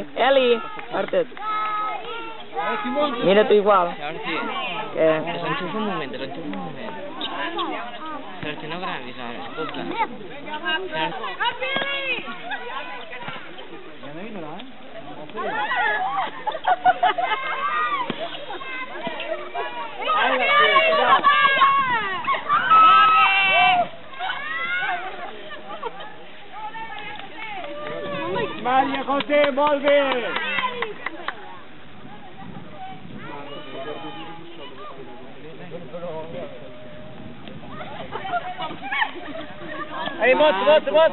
Eli, Eli, parte. Mira tu igual. é, Desenchufa un momento, desenchufa un momento. Sergio, no gravis ara, escolta. Ja no vindrà, eh? Ai, la María José, volve! Hai, mot, mot, mot!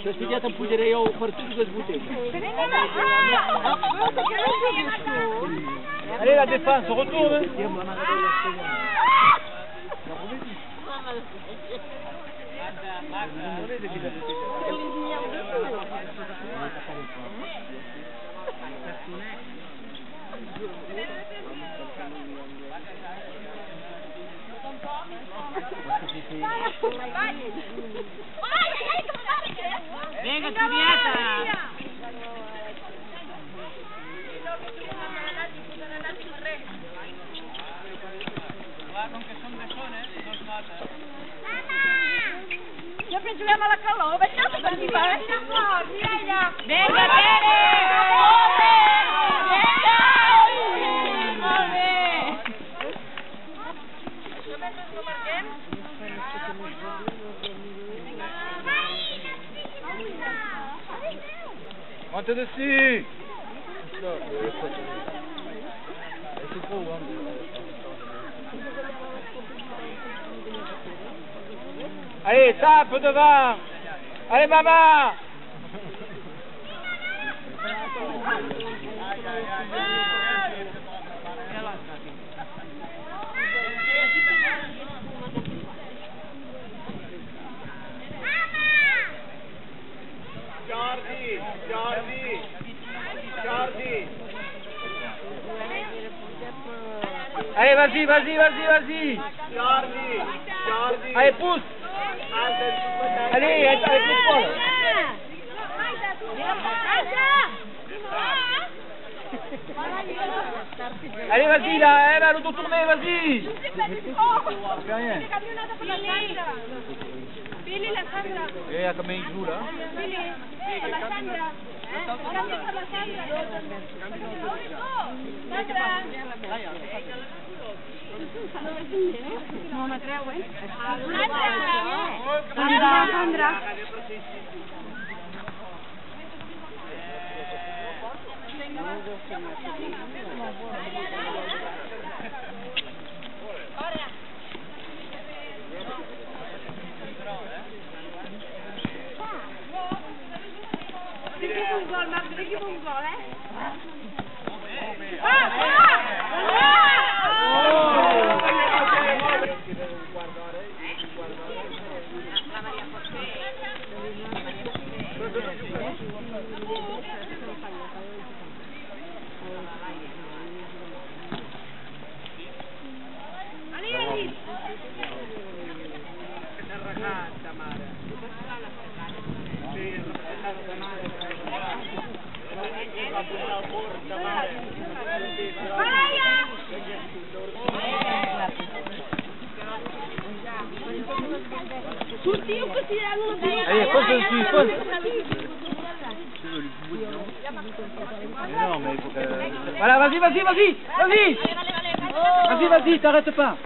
Și știi de în. Allez, la défense, retourne! Venga, Julieta. Aunque son de sones, nos mata. ¡Mamá! Yo pensé que iba a de calor, ¿verdad? Tere! ¡Venga, Tere! Monte dessus! Allez, tape devant! Allez, maman! vas-y, vas-y, vas-y, vas-y. Allez, pousse. Allez, allez, pousse Allez, vas-y, là, eh, ben, le dos tourné, vas-y. Billy, la Sandra. Eh, acá me injura. Billy, la Sandra. Ahora empieza la Sandra. Tá Sandra. gol, Marco, di chi un gol, eh? Ah, ah! Ah! n'arrête pas.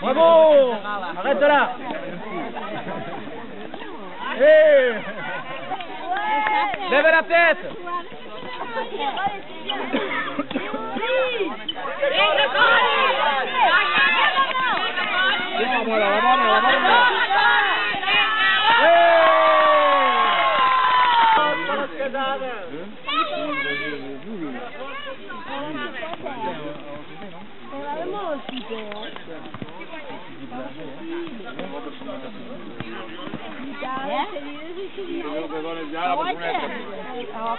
Bravo. Arrête là. Eh! Lève la tête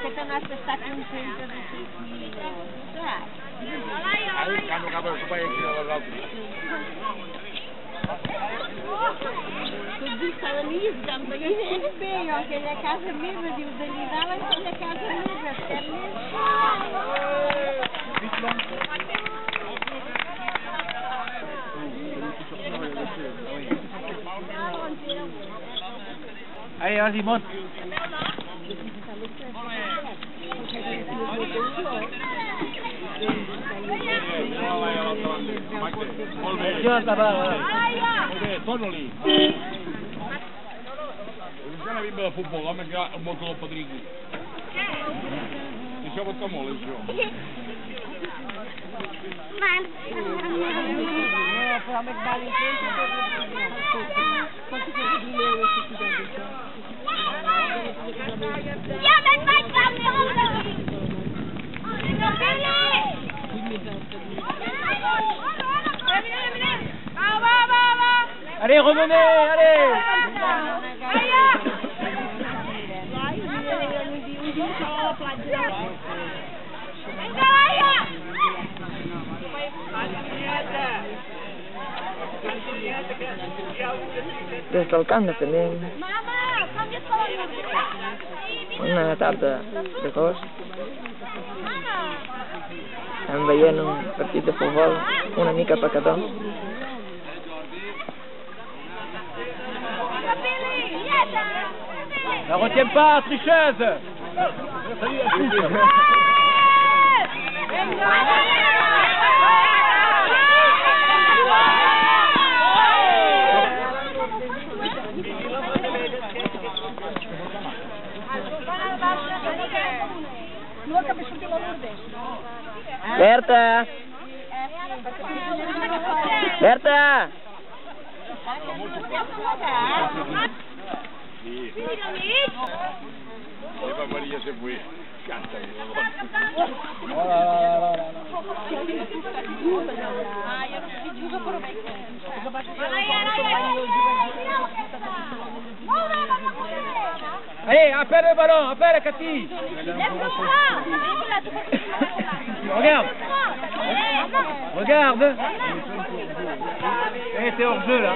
Satanás está aqui um tempo a. Aí cá no do pai. Tudo isso ela me exame, bem, ó, que ele é casa mesmo, a os animais, mas ele é casa mesmo, é mesmo. Aí, ó, Simone. Per Allez, vas-y, monte Pressiona sta palla, Ok, torno lì. Non c'è una bimba da football, la mega un molto dopo di qui. Diciamo che mole, diciamo. Ja, men vai Va, ¡Are, gómene! También. Una tarda un partit de una mica pecador. Elle retient pas, tricheuse Salut Berta! Berta! Eva Maria se fue. Canta. Ah, io Regarde! Regarde! Eh, t'es hors jeu là!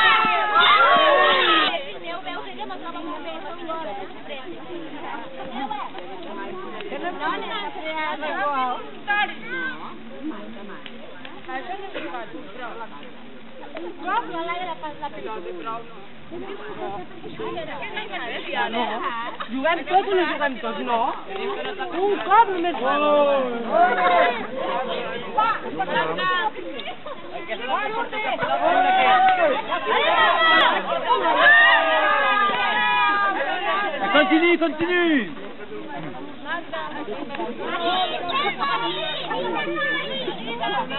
Película. Juguem tots o no juguem no? Un. Continue, continue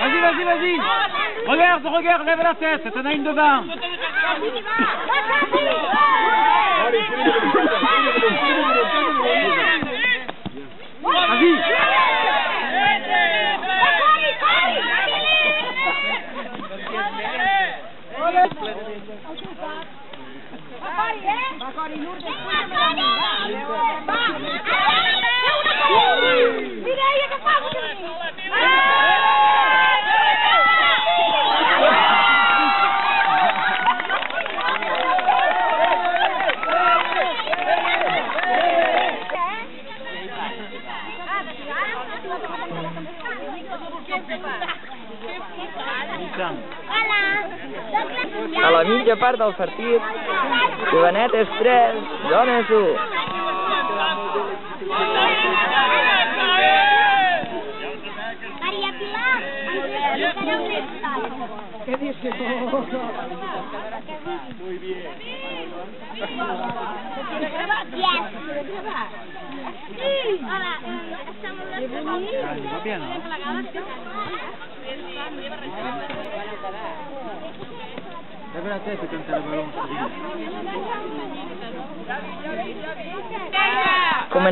Vas-y, vas-y, vas-y. Regarde, regarde, lève la tête, t'en as une devant Vas-y. Mireia, del partit, Jovenet és 3, Jones 1.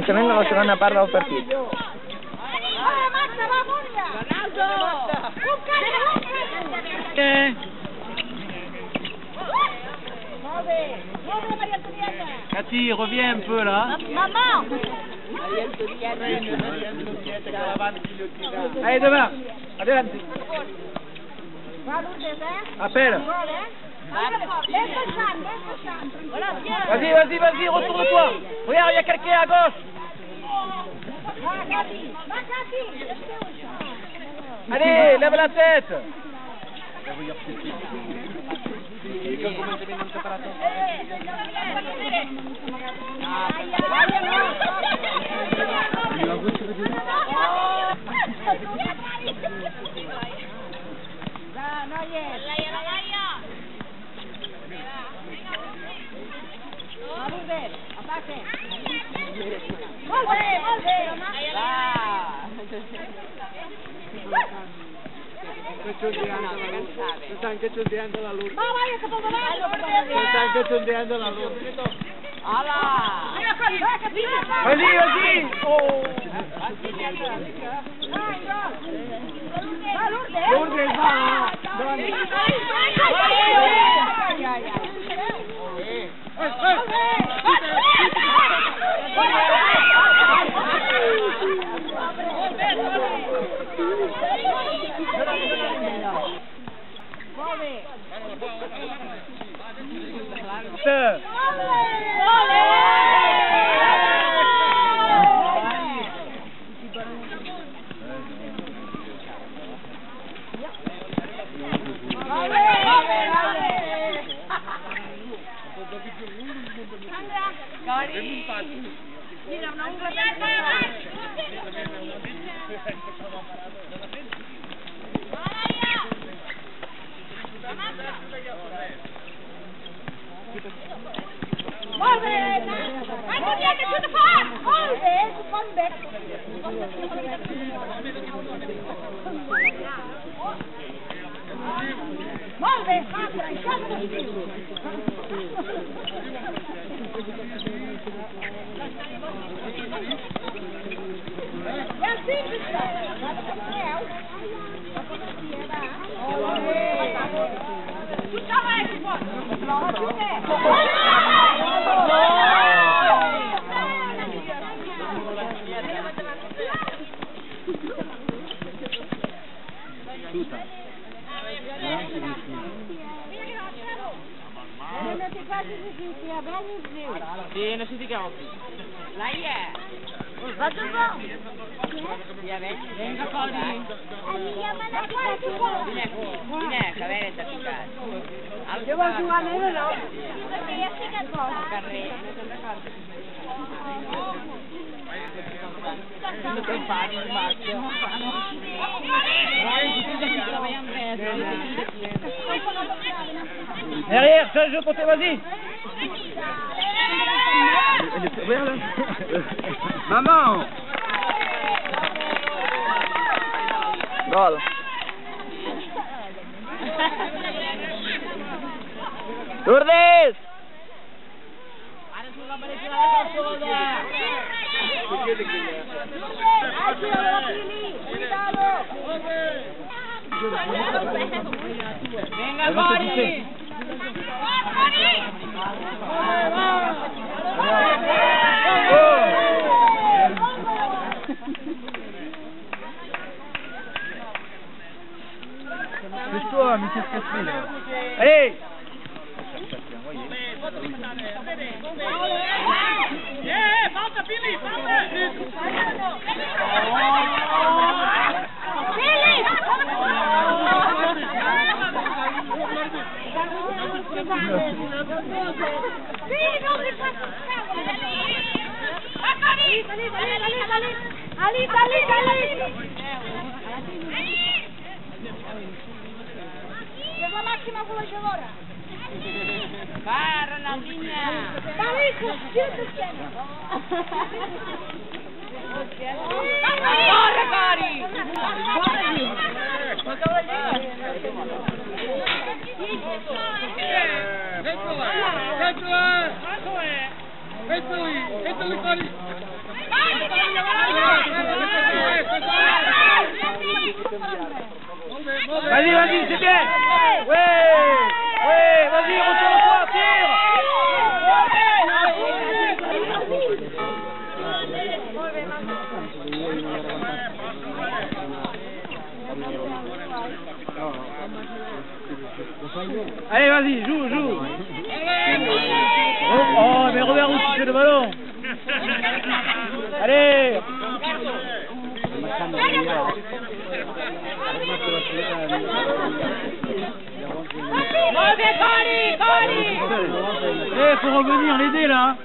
Lanciamento con Giovanna Parda offertito. Cathy, reviens un peu là. Maman Allez, demain Appelle. Vas-y, vas-y, vas-y, retourne-toi. Regarde, il y a quelqu'un à gauche. Allez, lève la tête. incendiando la luz. La luz. Lourdes! Lourdes! Lord, Ali, Ali, Ali! Llegó máxima goleadora. Va, Ronaldinha. Dale, Cristiano. Corre, Cari. Corre. Corre, Cari. Vas-y, vas-y, c'est bien. Ouais. Ouais, vas-y, retourne-toi, tire Allez, vas-y, joue, joue. Oh, mais Robert, où tu fais le ballon Allez. Mauvais Cali Cali Eh, faut revenir l'aider là.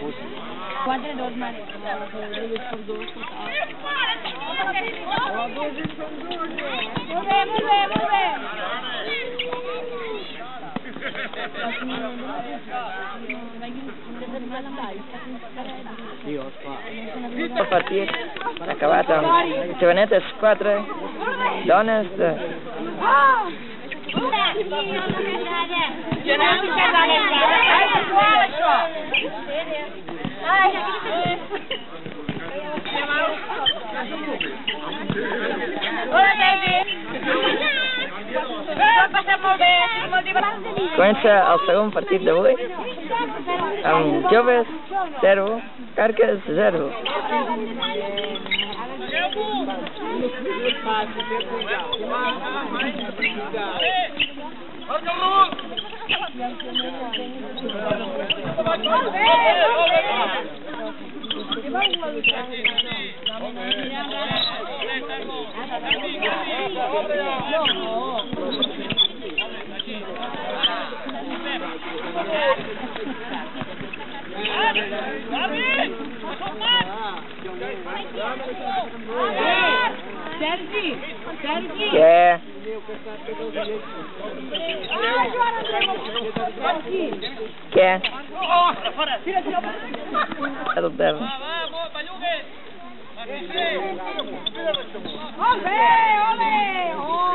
Magda acaba de marcar un gol. Ué. Muove, muove, muove. El partit s'ha acabat amb Jovenetes 4, dones de... Comença el segon partit d'avui. Amb joves 0, carques 0. Sergi, Sergi. Què? Quer? É? Era o dela. Olê, olê! Oh!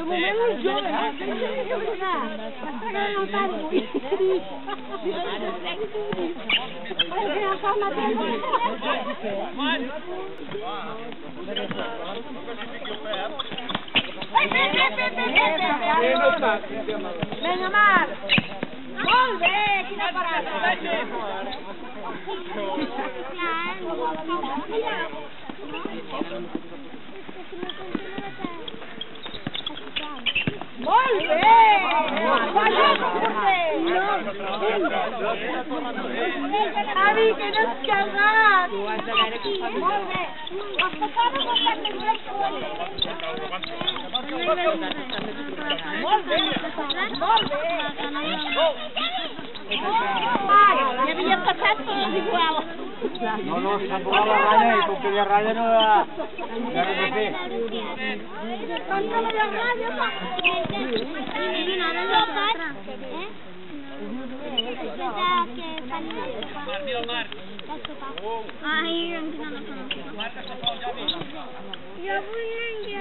Eu vou menos jogo. Agora não tá muito triste. Mas eu ganho a forma dela. Mário! Vem, Amaro! Vamos ver aqui na parada. Vai, Ari, que nos cagas. Molt bé. Molt bé. Le había pasado todo igual. No, no, se han volado las rayas y con que las rayas no la... Ya no se ve. Tanto las rayas... Y nada, no pasa. ¿Eh? Ay, anche non lo conosco. Io voglio anche...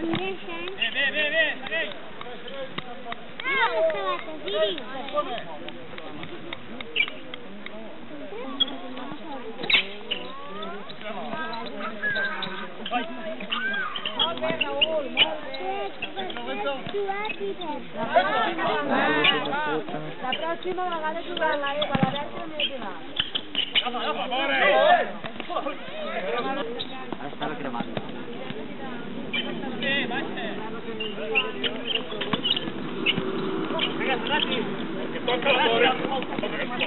Invece... Eh, beh, beh, beh, La pròxima vegada jugaran la Eva, la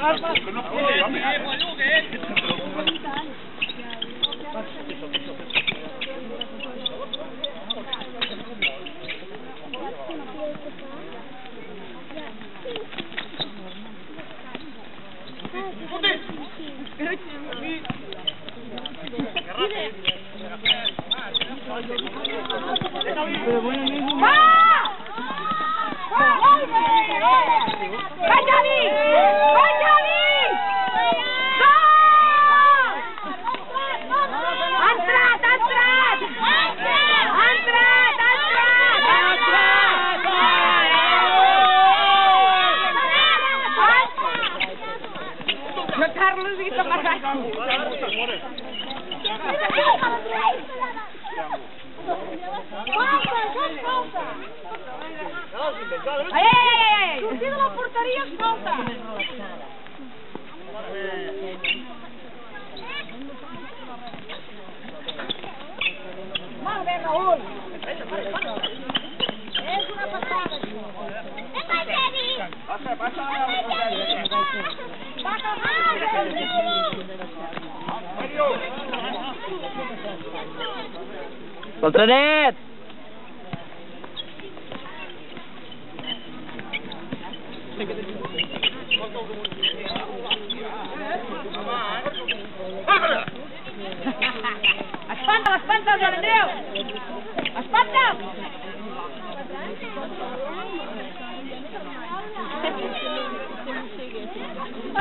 no puede,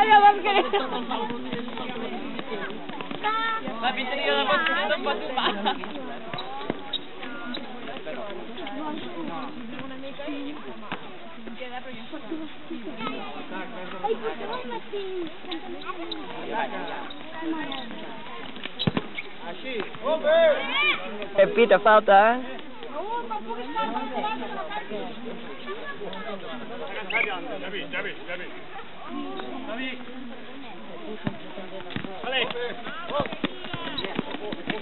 Ay, alam ka rin. Nabintay na naman po ng falta.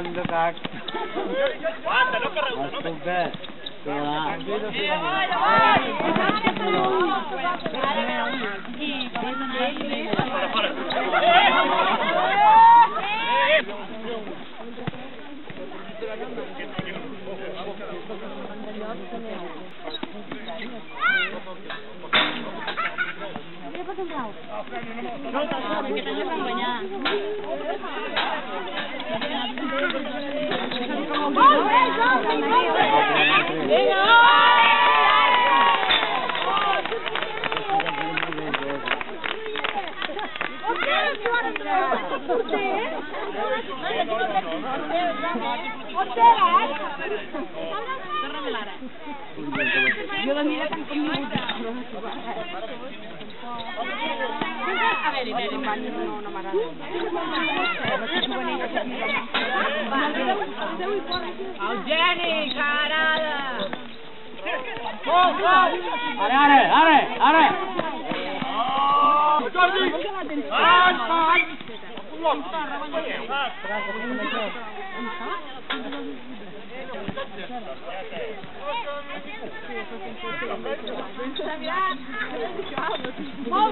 in the back. That's too bad. Yeah. Yo la miré tan conmigo. Jordi, eh? No, home, deu ser de la mateixa manera que estic, que fa molt poc. Mira, mira. Eugeni! Aquest àrbitre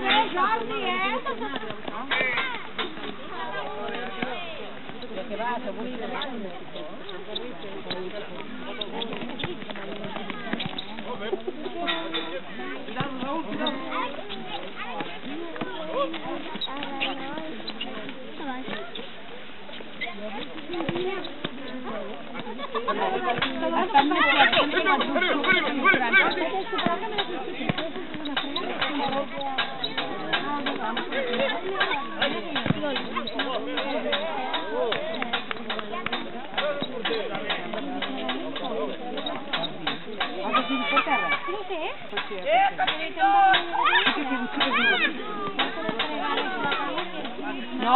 eh, Jordi,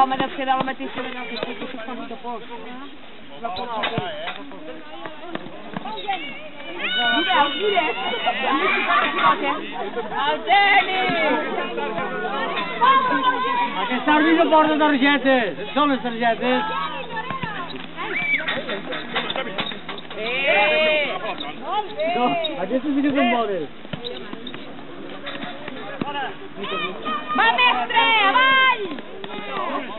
pape, ai, pape! Un poble, Andreu! Mira, mira, entraré! Eh, l'aigua la deixo, Aila! Sí, sí. No és que no vinguin a 100 per hora, no ets estaràs a temps! Des que marxar l'Eugènia ha baixat molt, això. Ole! Ai!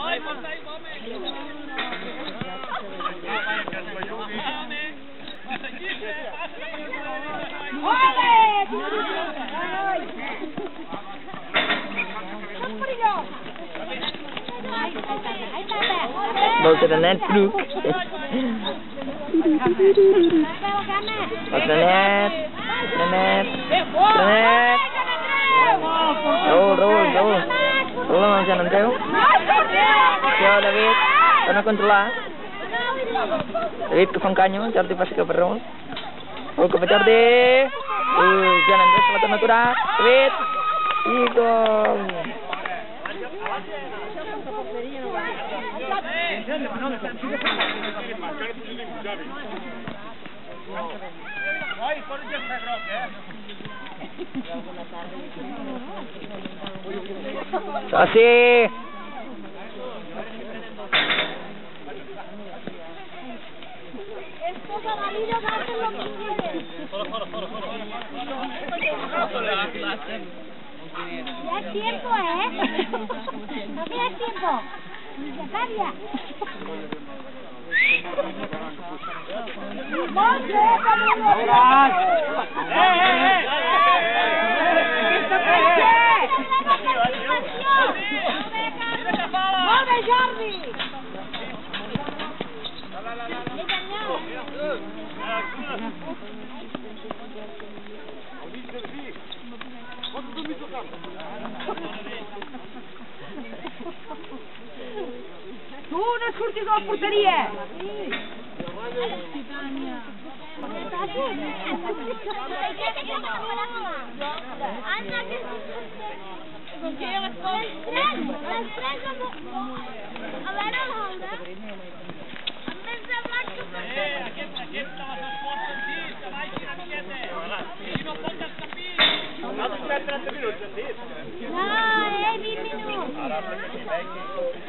Ai, porta aí, homem! Go to the net, Luke. Go the net. The net. The net. Roll, roll, roll. Roll on, Janam Teo. Teo, David. Tona controlar. David, que fa un canyo, Roll. Eh, jangan anda selatan. Wait. Kasih. Ya es tiempo, ¿eh? No tienes tiempo. Ya cambia. ¡Eh, eh, eh! ¡Move, Jordi! una sortida al porteria. Anna, que Amb tres, amb... A veure, l'Olga.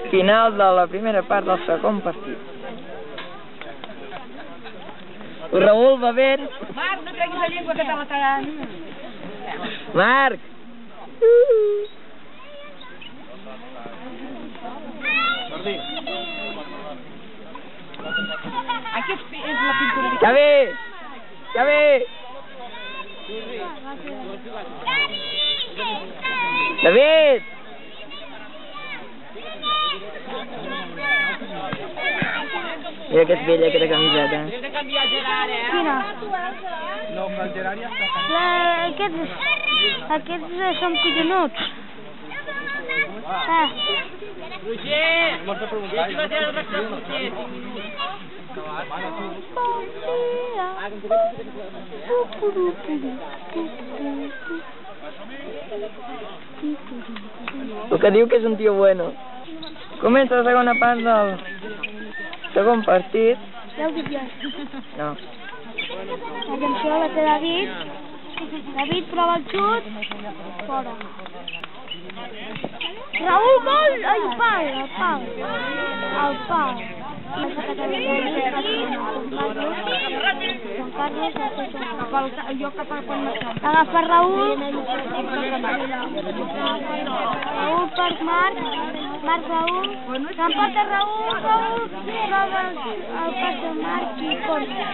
Final de la primera part del segon partit. Raül va bé. Marc, no treguis la llengua que te la taran. Marc! Aquesta és la pintura de... Xavi! Xavi! David! Mira que és bella aquesta camiseta. Quina? No, el Gerard ja està. Aquests, aquests eh, són collonuts. Ah. El que diu que és un tio bueno. Comença la segona part del segon partit. Ho dic jo. No. Atenció, la té David. David prova el xut. Fora. Raül, gol! Ai, pal, el pal. El pal. Joan Carlos, Cap al, jo cap a quan m'assam. agafa Raül. Raül per Marc. Marc Raül. S'emporta Raül, Raül. Troba el, pas de Marc i corre.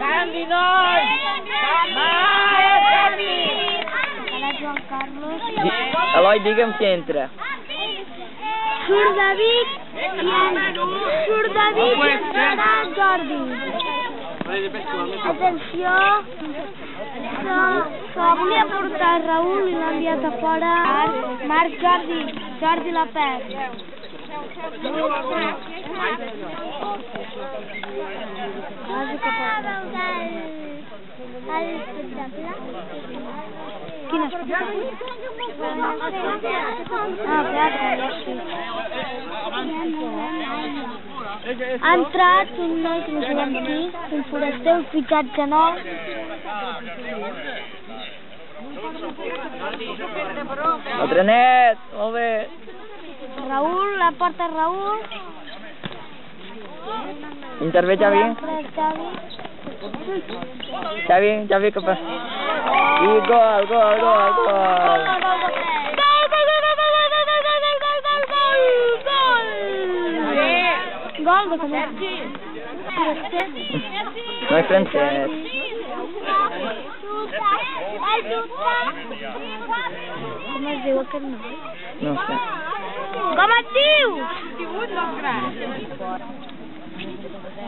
Canvi, noi! Canvi! Joan Carlos. Eloi, digue'm qui entra. Surt David i en... Surt David i entrarà Jordi. Atenció, que, que volia portar Raül i l'ha enviat a fora. Marc, Jordi, Jordi la perd. Cap a... Quin espectacle? Ah, teatre, sí. Ha entrat un noi que no sabem qui, un foraster, un fitxatge nou. El trenet, molt bé. Raül, la porta Raül. Intervé Xavi. Xavi. Xavi, Xavi, ¿qué pasa? Y gol, gol, gol, gol. Gol, gol, No es é francés. Mas eu gol não. Não sei. Como gol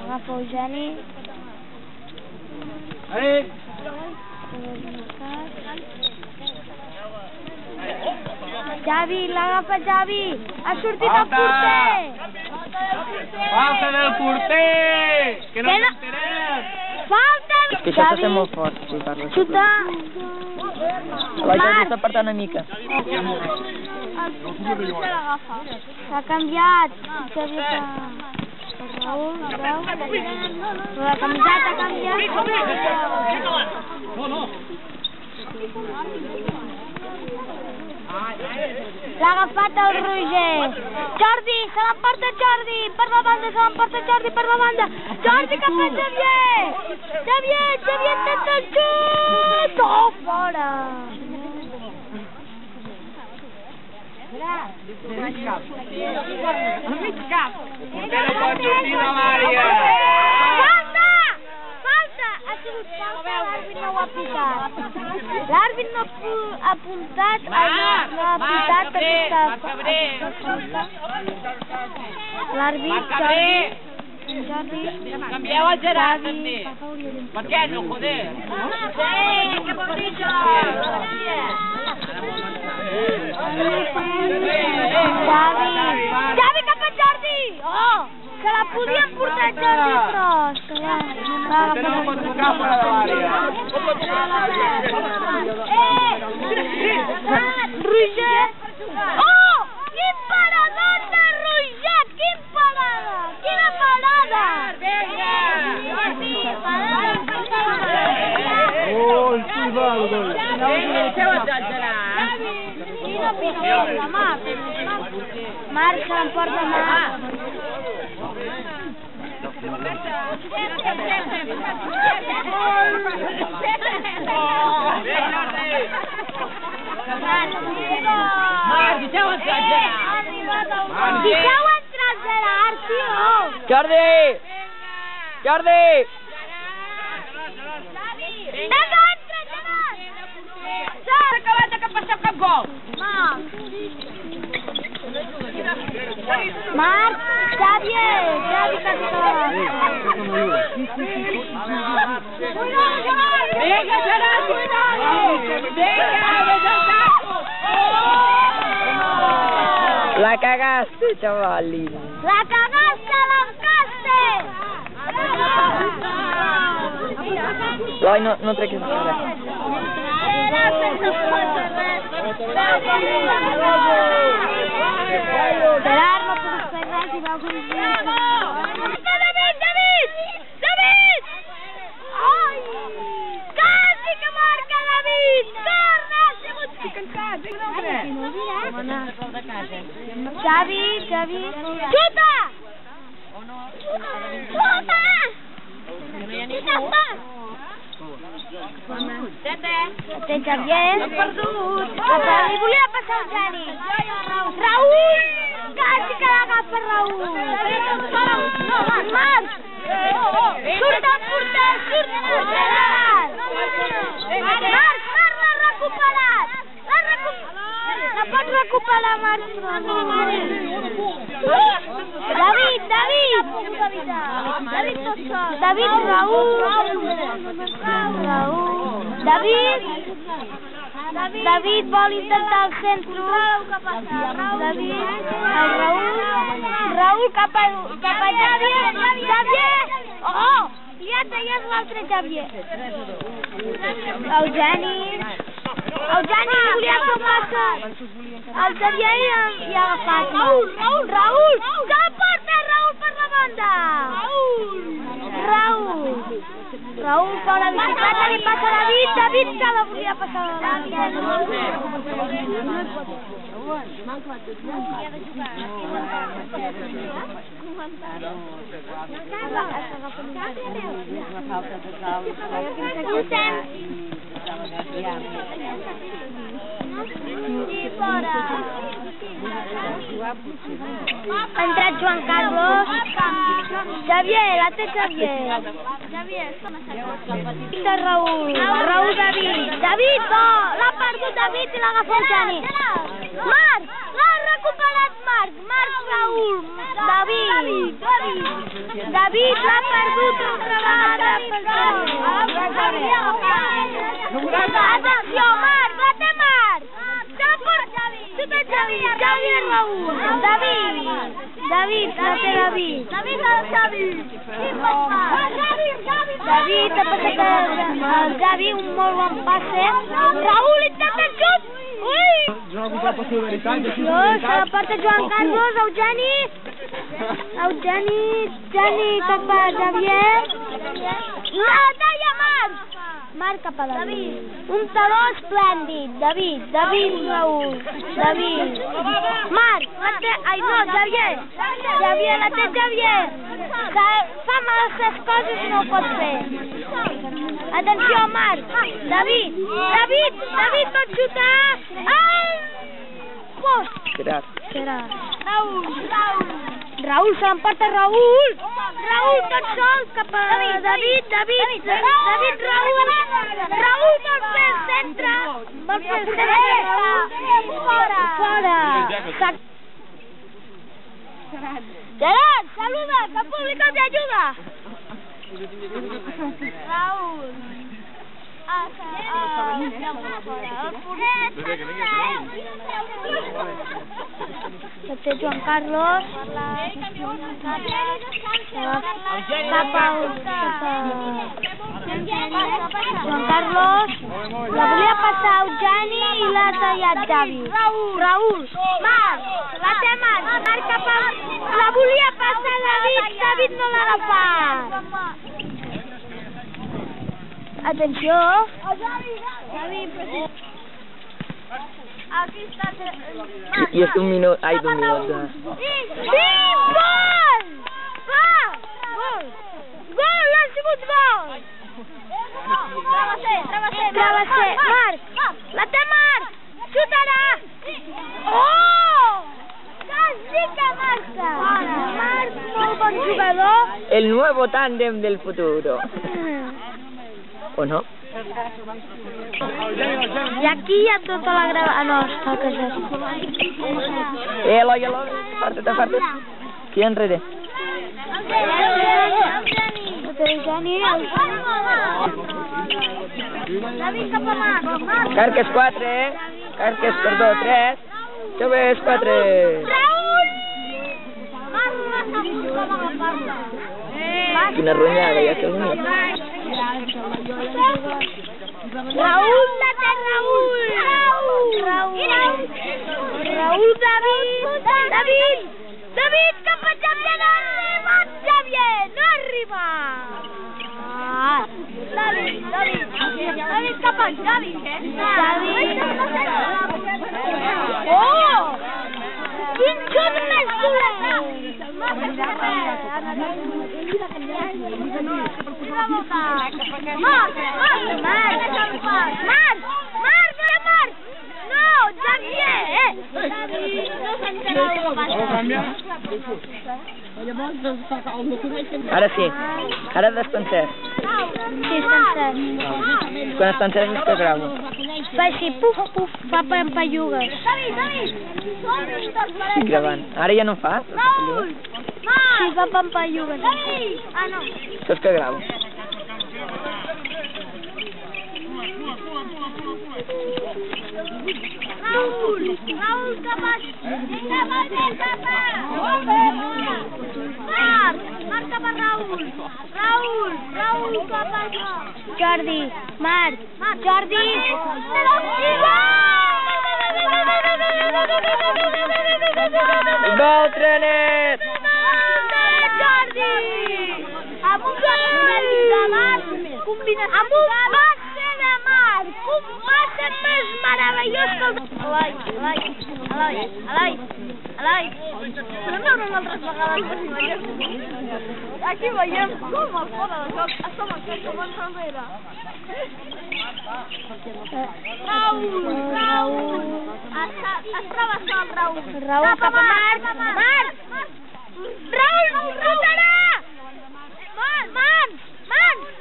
Lá foi o Jenny. Eugeni. Javi, l'agafa Javi. Ha sortit el porter. Falta del porter! Que no Que no- s'enterem! Falta. És que això s'ha molt fort, si parles. Xuta. Eloi, Jordi està apartant una mica. S'ha canviat. Xavi per... per Raül, veu? La camiseta ha canviat. L'ha agafat el Roger. Jordi, se l'emporta Jordi. Per la banda, se l'emporta Jordi per la banda. Jordi cap a Xavier. Xavier, Xavier intenta el xut. Oh, fora. Mig cap. Mig cap. Portera pot sortir de l'àrea. Falta! Falta! Ha sigut falta, l'àrbit no ho ha pitat. L'àrbit no ha apuntat, no ha pitat aquesta falta. L'àrbit Jordi... Canvieu el Gerard, també. Per què no, joder? Sí, que bon dia! Javi! Javi cap a Jordi! Oh! Se la podien portar Jordi, és que no pot tocar fora de l'àrea. Eh! Roger! Oh! Quin parador de Roger! Quin parada! Quina parada! Oh, Silvano? Quina piscina, Marc! Marc, se l'emporta Marc. Marc, deixeu entrar no, pero mamá. Marca, importa nada. Jordi! Jordi! Jordi! Ръкавете пасека гол. Марк, Сави е, Сави като... Бега, Жарат, Бега, La cagaste, chavalín. La cagaste, la cagaste. Ay, no, no te quedes. Xavi, Xavi. Xuta! Xuta! Xuta! Té Xavier. L'hem perdut. Li volia passar el Geni. Raül! Quasi que l'agafa Raül. No, Marc! Surt el porter, surt el porter! Marc, Marc l'ha recuperat! L'ha recuperat! La pots recuperar, Marc? David, David! David, Raül! Raül! David! David vol intentar el centre. David, el Raül. Raül cap a, cap a Xavier. Xavier! Oh! Ja teies l'altre Xavier. Eugeni. Eugeni li volia massa. El Xavier ja, ja ha agafat. Raül, Raül, Raül! Que porta Raül per la banda! Raül! Raül! Raúl, para la bicicleta le pasa a David, David la volvía a pasar Ha entrat Joan Carlos. Xavier, la té Xavier. De Raül. Raül David. David, oh, l'ha perdut David i l'ha agafat Jani. Marc, l'ha recuperat Marc. Marc Raül. David. David l'ha perdut altra vegada. Atenció, Marc, la té Marc. Se la porta. Tu tens Xavi. Xavi i Raül. David. David, té David. David, el Xavi. David ha passat el, el un molt bon passe. Raül intenta el xut. Ui! Troppo su verità, No, se la porta Joan Carlos, Eugeni. Eugeni, Eugeni cap a Xavier. La talla Marc. Marc cap a David. Un taló esplèndid. David, David Raül. David. Marc, la té... Ai, no, Xavier. Xavier, la té Xavier. Que fa males les coses i no ho pot fer. Atenció, Marc. David, David, David pot xutar. Al post. Gerard. Serà. Raül, Raül. Raül, se l'emporta Raül. Raül tot sol cap a David, David, David, David, Raül, Raül vol fer el centre, vol fer el centre, fora, fora. Gerard, saluda, que el público te ayuda. Raúl. Té Joan Carlos. Cap al cap a Joan Carlos. La volia passar Eugeni i l'ha tallat Javi Raül Marc la té Marc a la volia passar David David no l'ha agafat Atenció. Aquí está. Y es un minuto, hay dos minutos. Sí, gol! Gol! Sigut gol! Travesser, travesser, travesser. Marc, la té Marc! Xutarà! Oh! Quasi que marca! Marc, molt bon jugador. El nuevo tándem del futuro. ¿O no? I aquí hi ha tota la grava... Ah, no, està casat. Eh, Eloi, Eloi, aparta't, aparta't. Aquí enrere. Carques 4, Carques, perdó, 3. Joves 4. Raül! Quina ronyada, ja sé el Raúl, té Raúl. Raúl. Raúl. David. David. David, cap a Xavier, no arriba. Xavier, no arriba. David, David. David, cap a Xavi. David. Oh! Quin xut més dolent! No, Xavier, eh! Ara sí. Ara descansem. Sí, sencer. Quan es cansem és que gravo. Fa així, puf, puf, fa pampallugues. David, David! Estic gravant. Ara ja no fa? Raül! Sí, fa pampallugues. David! Ah, no. És que gravo. Raúl! Raúl, cap a... Cap a... Cap a... Marc! Marc cap a Raúl! Raúl! Raúl cap a... Jordi! Marc! Marc! Jordi! Gol, trenet! Jordi! Amb un de Marc! Combinació amb un passe de Marc! Un passe més meravellós que el... Eloi, Eloi, Eloi, Eloi, Eloi. Podem veure una altra vegada Aquí veiem com el fora de joc està marcat com enrere. Raúl, Raúl. Es, es travessa el Raúl. Raúl cap a Marc. Marc! Raúl, xutarà! Man, man, man!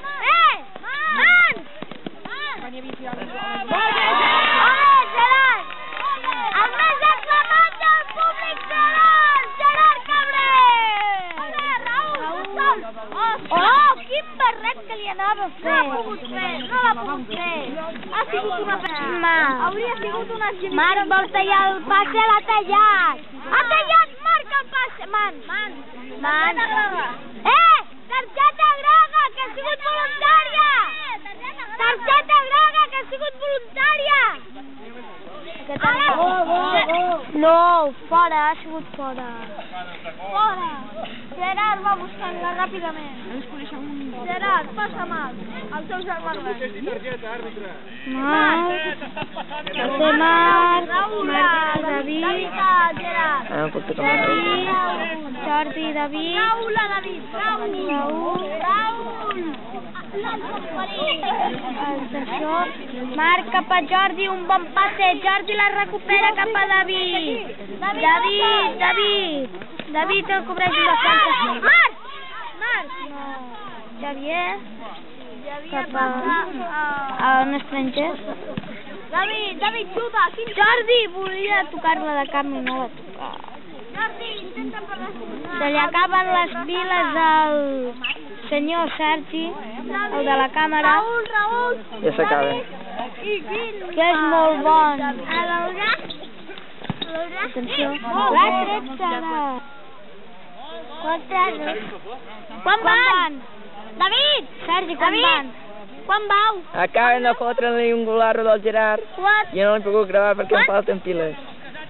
Acaben de fotre-li un golarro del Gerard. Quatre. Jo no l'he pogut gravar perquè em falten piles.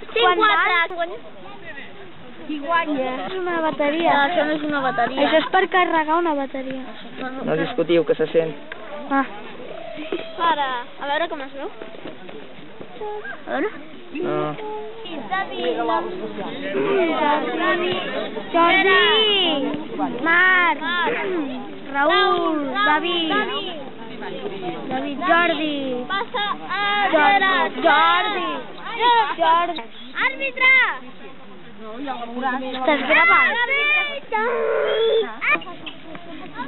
Cinc, Quan quatre. Qui guanya? És una bateria. No, això no és una bateria. Això és per carregar una bateria. No discutiu, que se sent. Ah. Para, a veure com es veu. A veure. No. David. Jordi, Marc, Raül, David, David. Jordi, Passa Gerard. Jordi, Jordi. Àrbitre! Estàs gravant?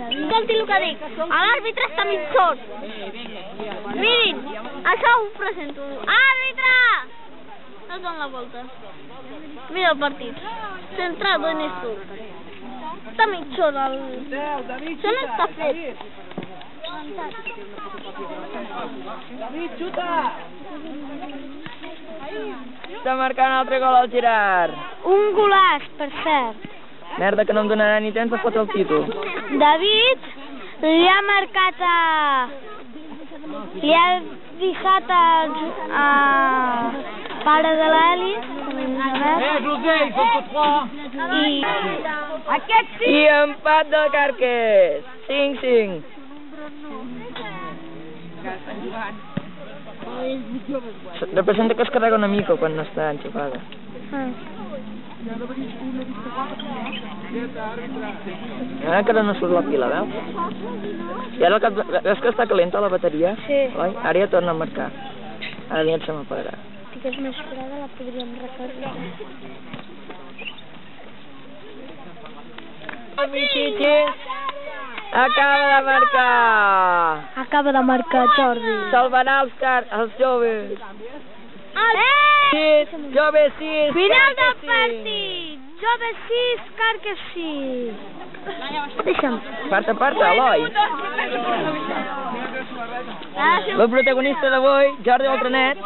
Escolti el que dic. L'àrbitre està mig sord. Mirin, això ho presento. Àrbitre! No donen la volta. Mira el partit. Centrat on és tu. Està mig sord el... Això no està fet. David, xuta! Està marcant un altre gol al Gerard. Un golaç, per cert. Merda que no em donarà ni temps de fotre el títol. David li ha marcat a... Li ha deixat a, a pare de l'Eli Eh, José, trois. i aquest sí I empat del Carques. 5-5. Representa que es carrega una mica quan no està enxufada. Ah, que ara no surt la pila, veus? I ara cap, veus que està calenta la bateria? Sí. Oi? Ara ja torna a marcar. Ara aviat se m'apagarà. que és més freda la podríem recarregar Pichichis acaba de marcar. acaba de marcar Jordi Salvarà els, car els joves. eh! Sis, joves 6. final del partit Jove 6, Carques 6 deixa'm Parta, parta, Eloi. El protagonista d'avui, Jordi Beltranet.